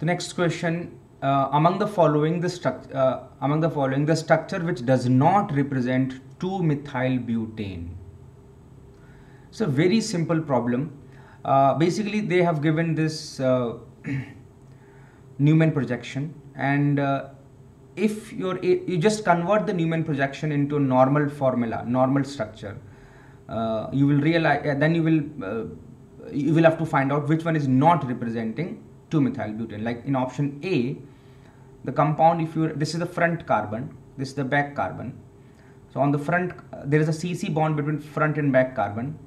The next question uh, among the following the structure uh, among the following the structure which does not represent 2-methyl butane. So very simple problem. Uh, basically they have given this uh, Newman projection and uh, if you're you just convert the Newman projection into a normal formula normal structure uh, you will realize then you will you will have to find out which one is not representing 2-methyl butane. Like in option A the compound if you this is the front carbon this is the back carbon. So on the front there is a cc bond between front and back carbon.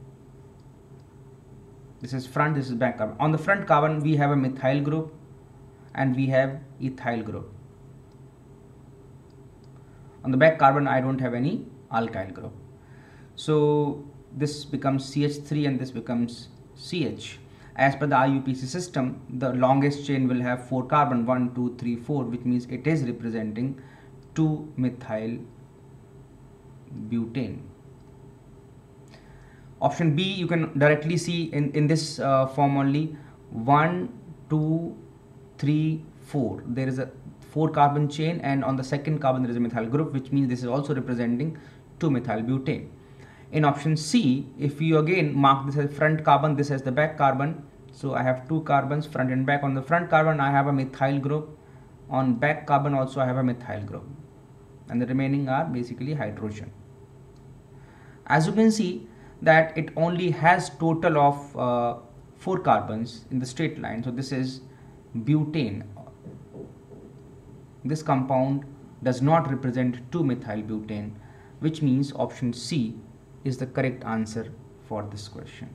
This is front this is back carbon. On the front carbon we have a methyl group and we have ethyl group. On the back carbon I don't have any alkyl group. So this becomes CH3 and this becomes CH as per the IUPAC system, the longest chain will have 4 carbon 1, 2, 3, 4 which means it is representing 2 methyl butane. Option B you can directly see in, in this uh, form only 1, 2, 3, 4. There is a 4 carbon chain and on the second carbon there is a methyl group which means this is also representing 2 methyl butane. In option C, if you again mark this as front carbon, this as the back carbon. So I have two carbons front and back. On the front carbon, I have a methyl group. On back carbon also I have a methyl group. And the remaining are basically hydrogen. As you can see that it only has total of uh, 4 carbons in the straight line. So this is butane. This compound does not represent 2-methyl butane which means option C is the correct answer for this question.